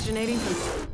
originating from...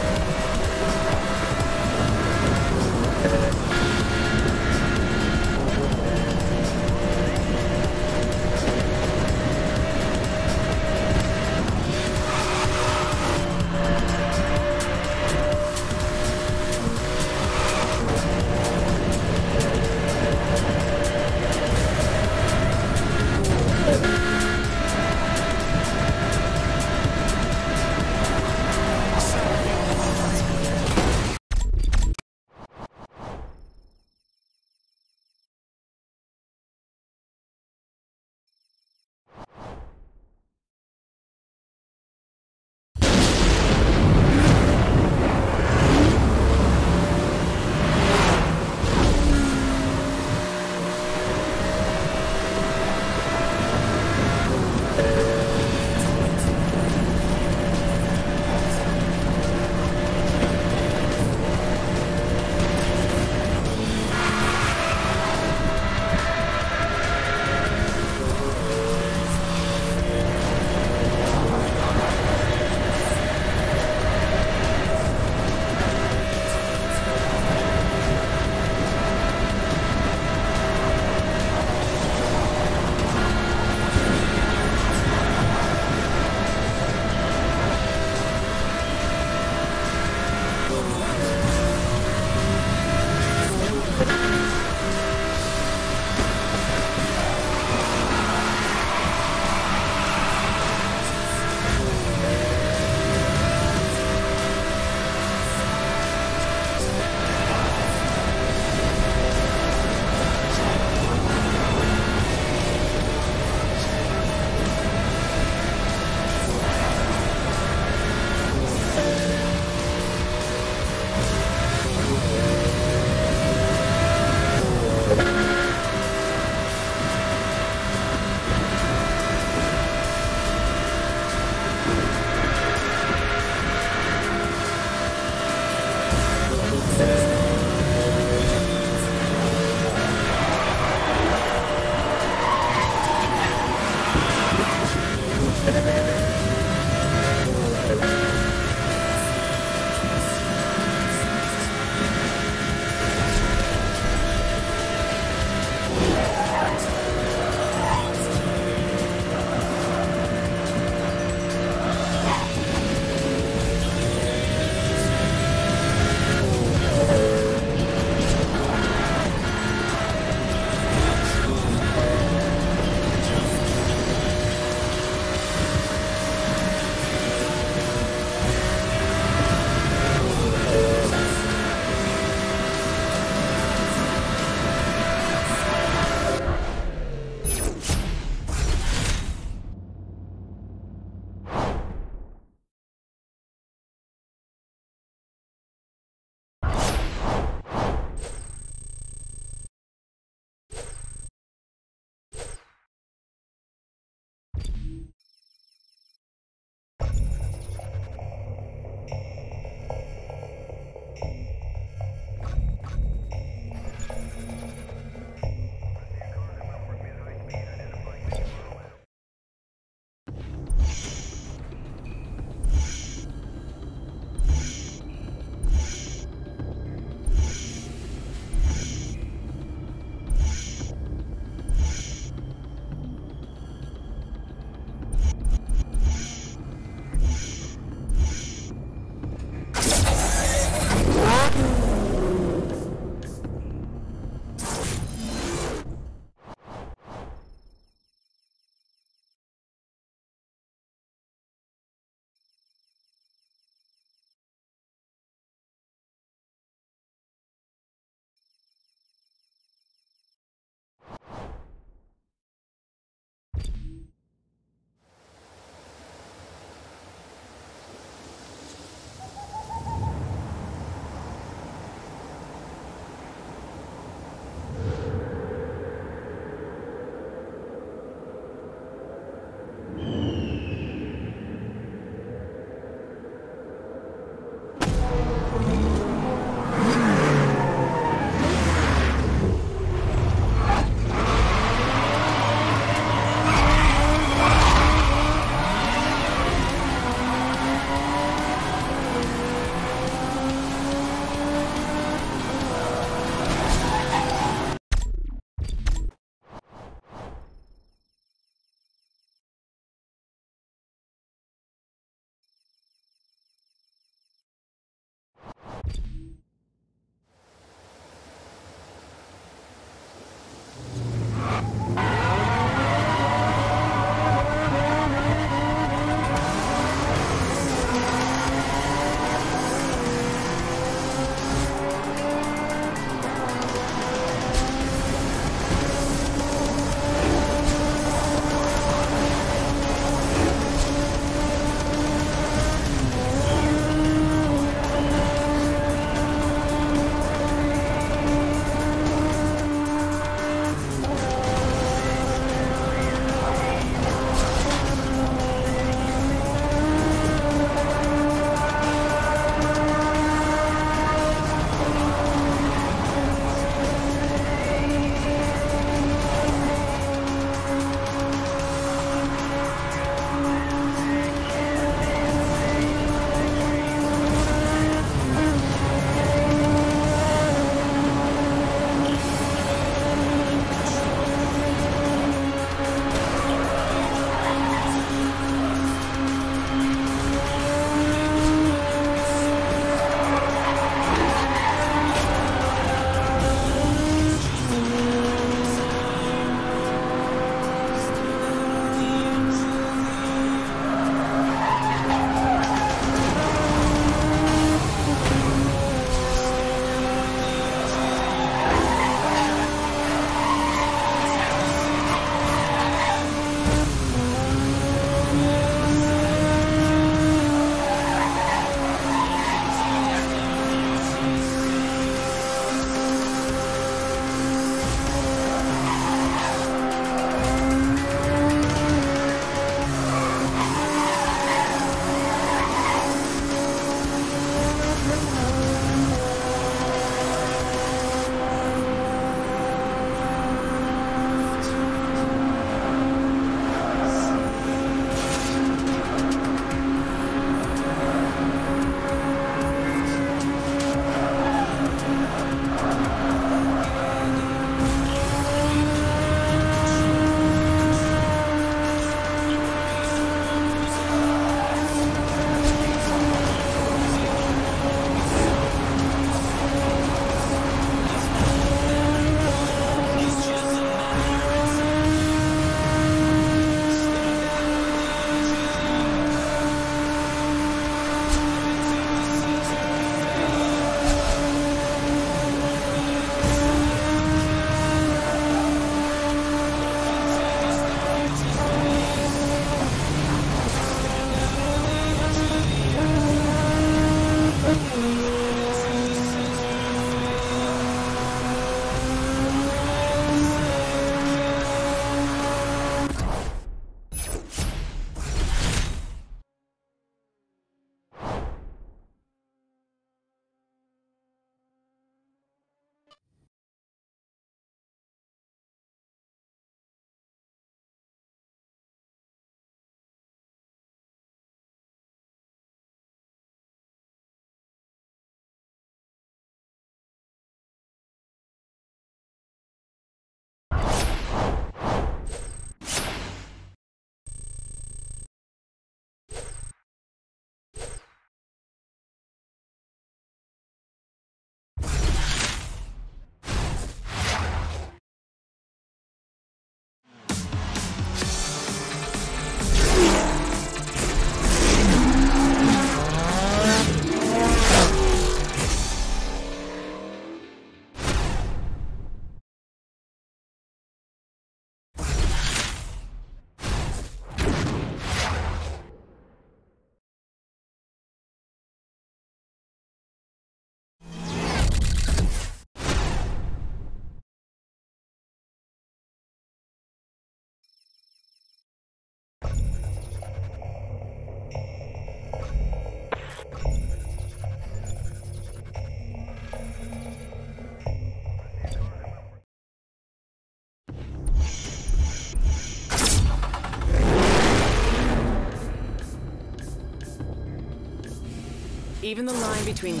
Even the line between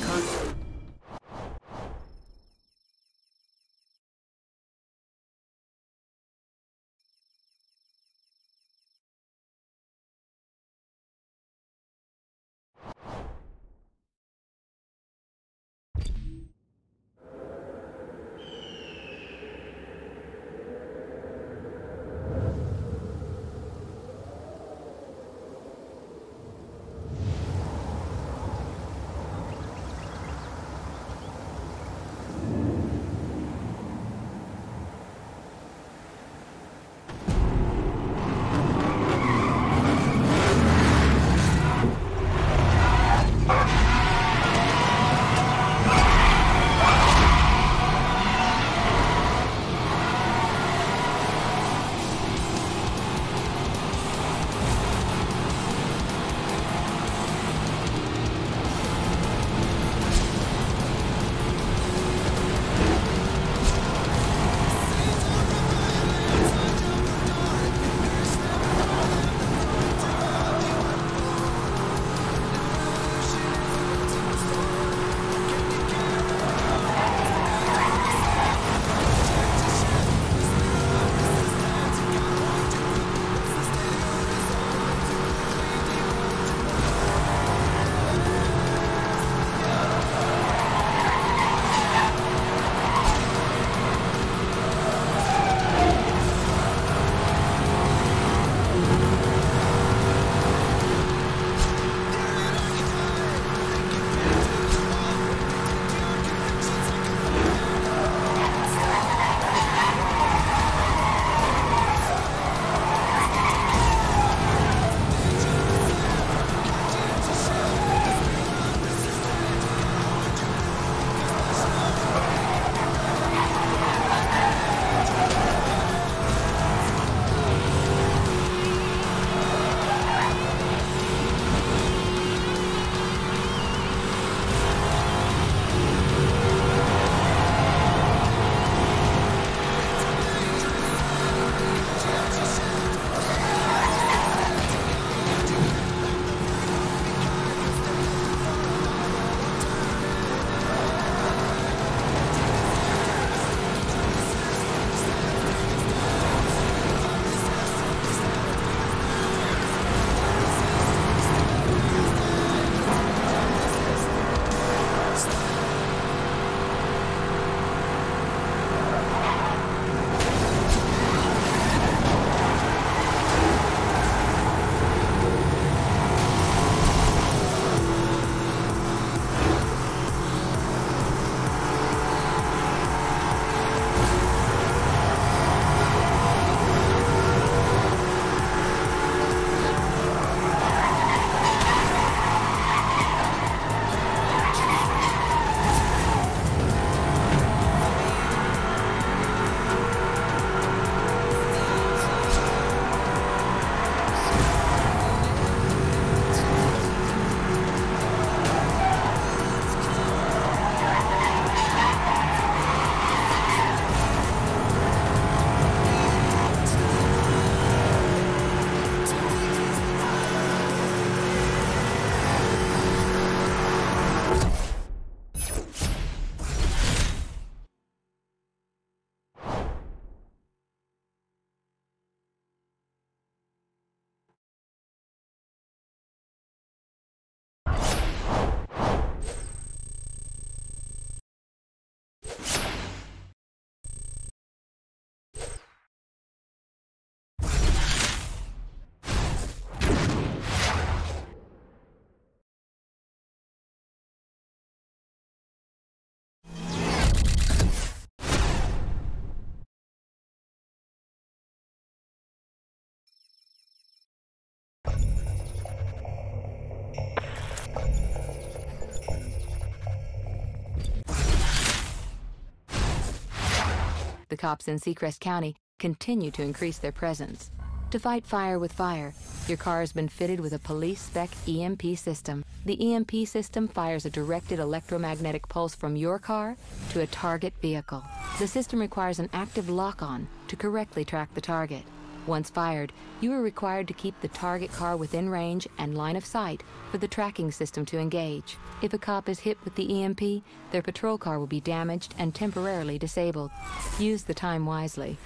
the cops in Seacrest County continue to increase their presence. To fight fire with fire, your car has been fitted with a police spec EMP system. The EMP system fires a directed electromagnetic pulse from your car to a target vehicle. The system requires an active lock-on to correctly track the target. Once fired, you are required to keep the target car within range and line of sight for the tracking system to engage. If a cop is hit with the EMP, their patrol car will be damaged and temporarily disabled. Use the time wisely.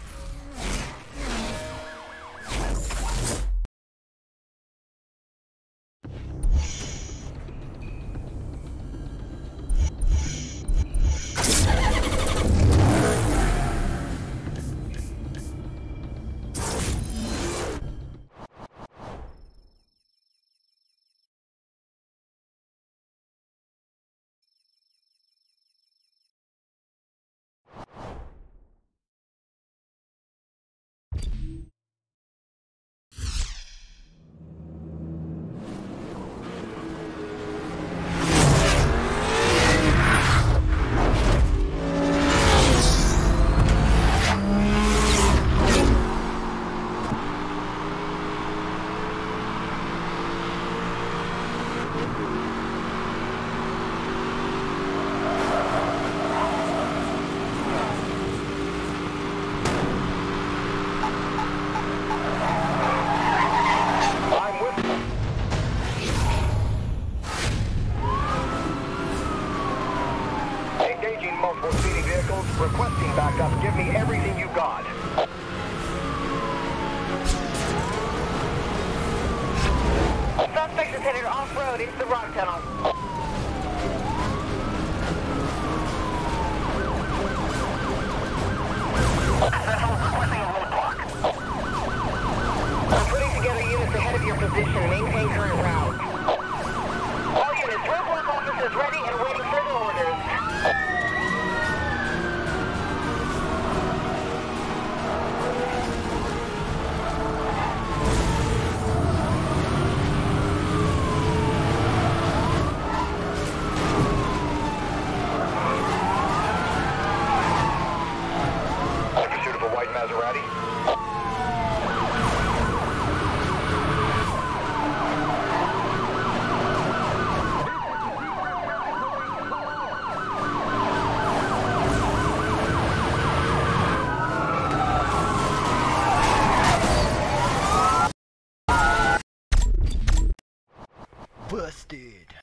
Busted!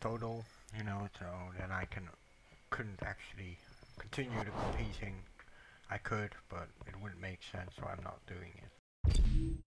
total, you know, so then I can couldn't actually continue the competing. I could, but it wouldn't make sense, so I'm not doing it.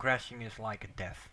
Crashing is like a death.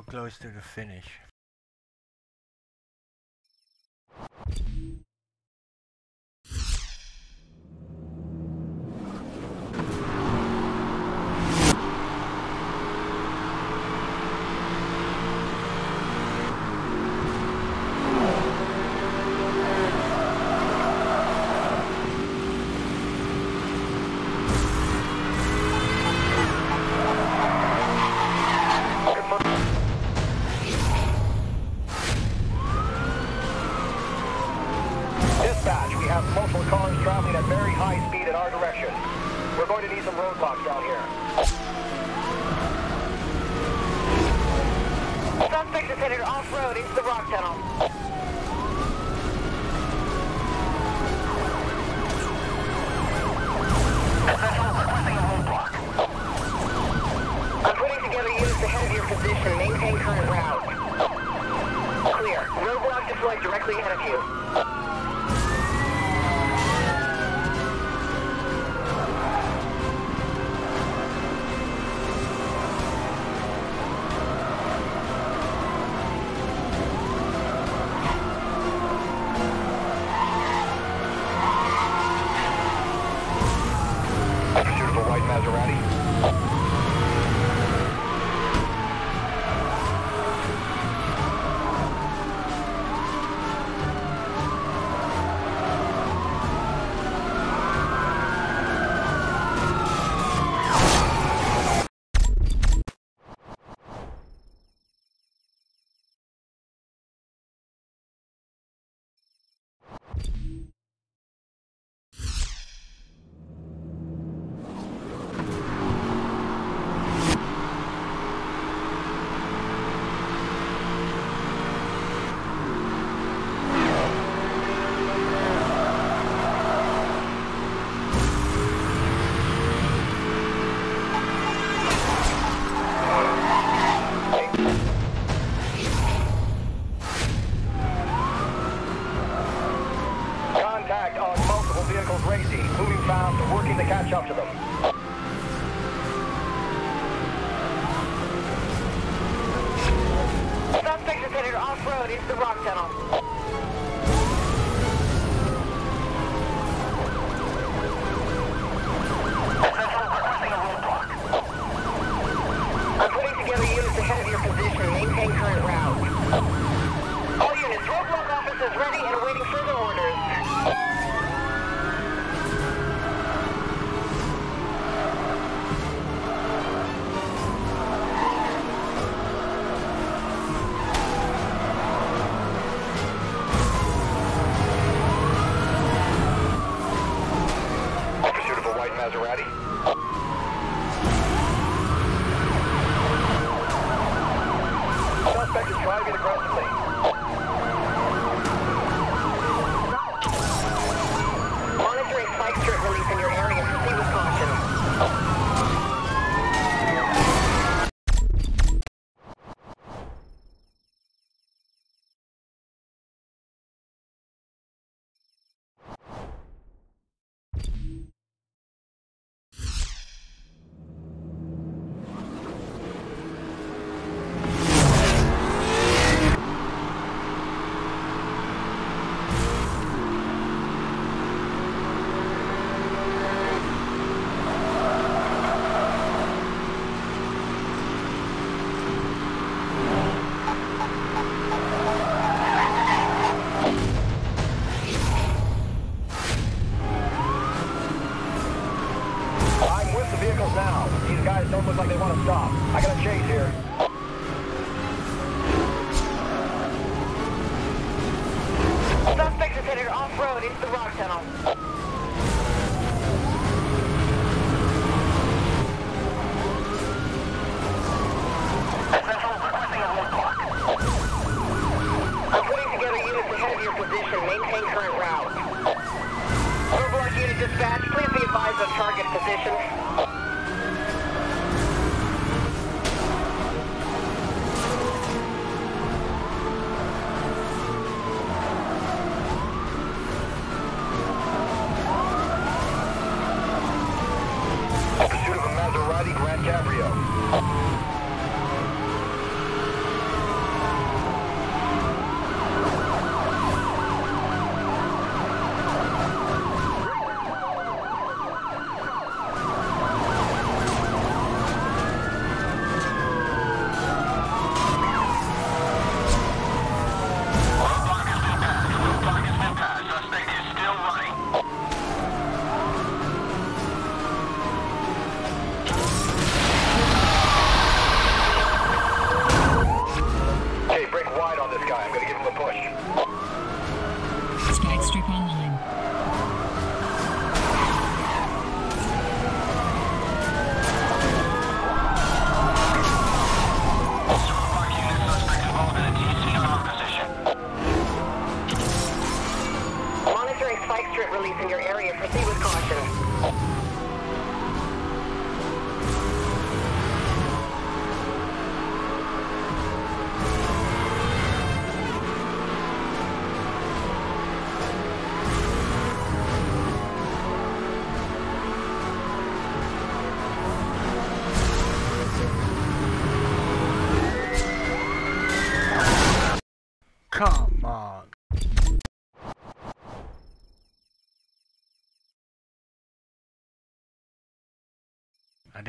So close to the finish.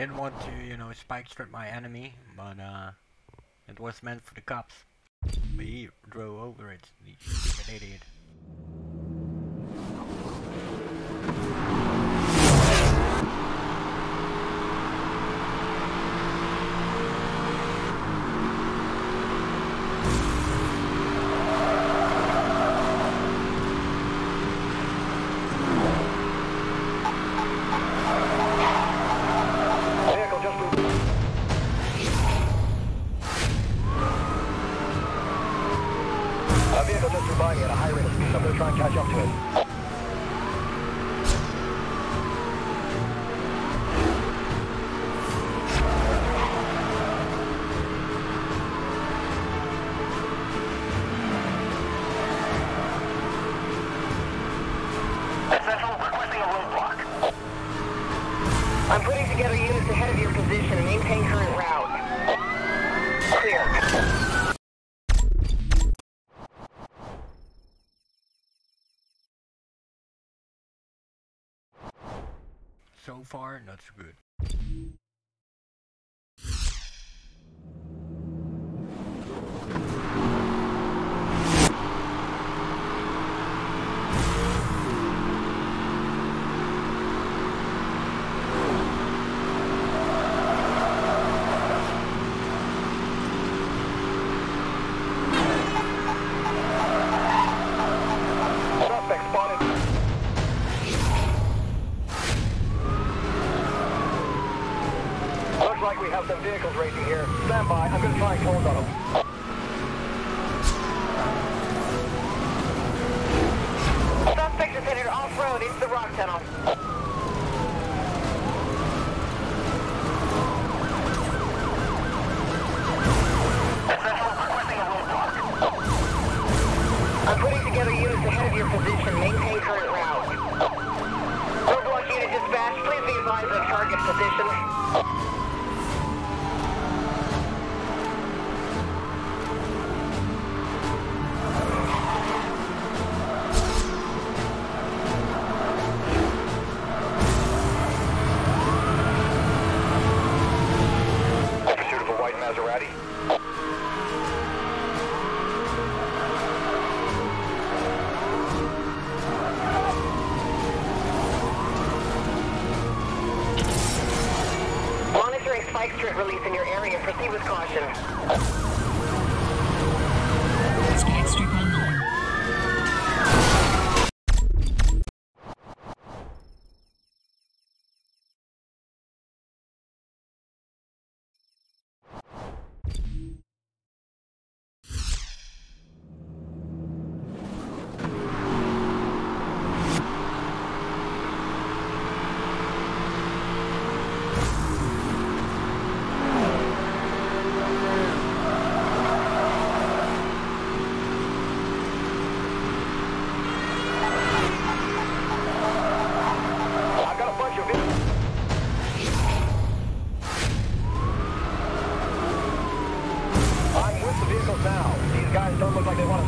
didn't want to, you know, spike strip my enemy, but uh, it was meant for the cops. But he drove over it, the idiot. so far, not so good.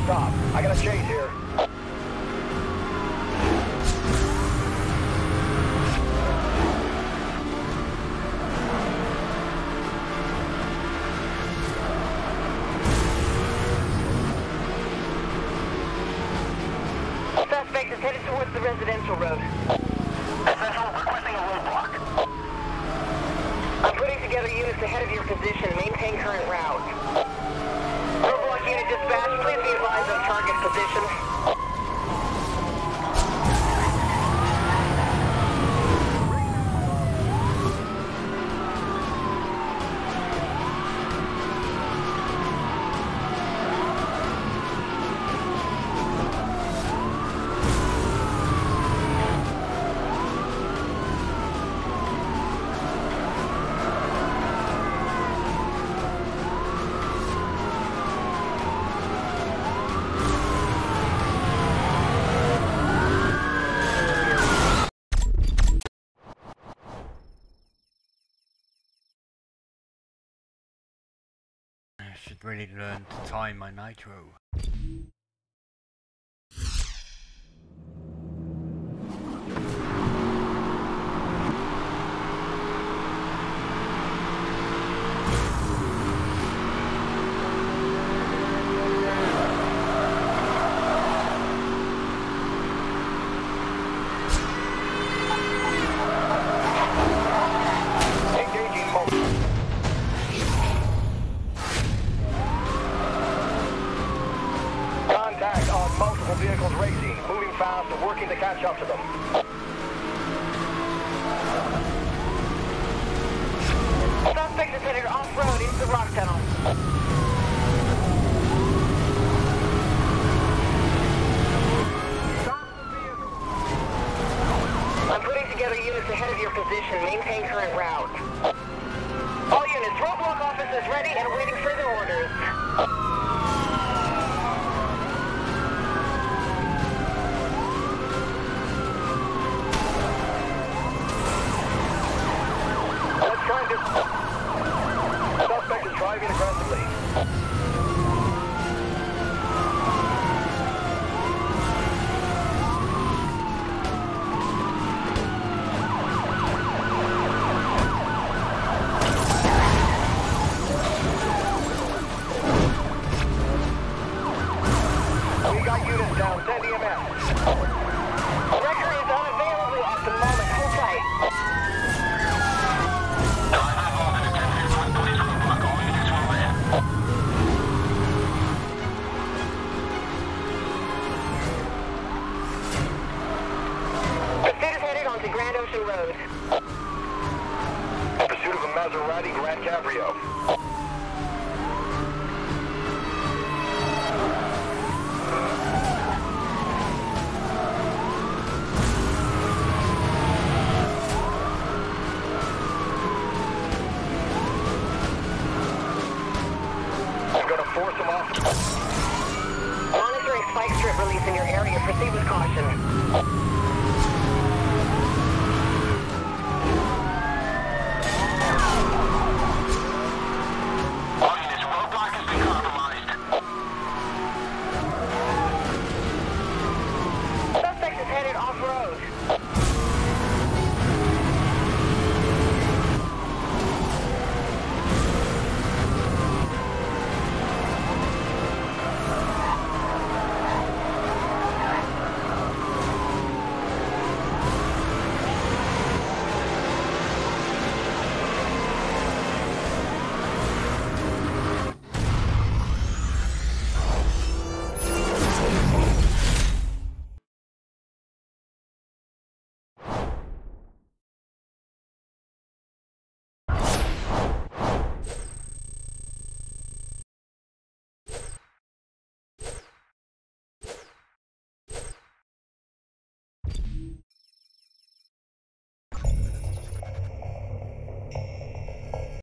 stop. I gotta shade here. really learn to time my nitro. Road. Pursuit of a Maserati Grand Cabrio.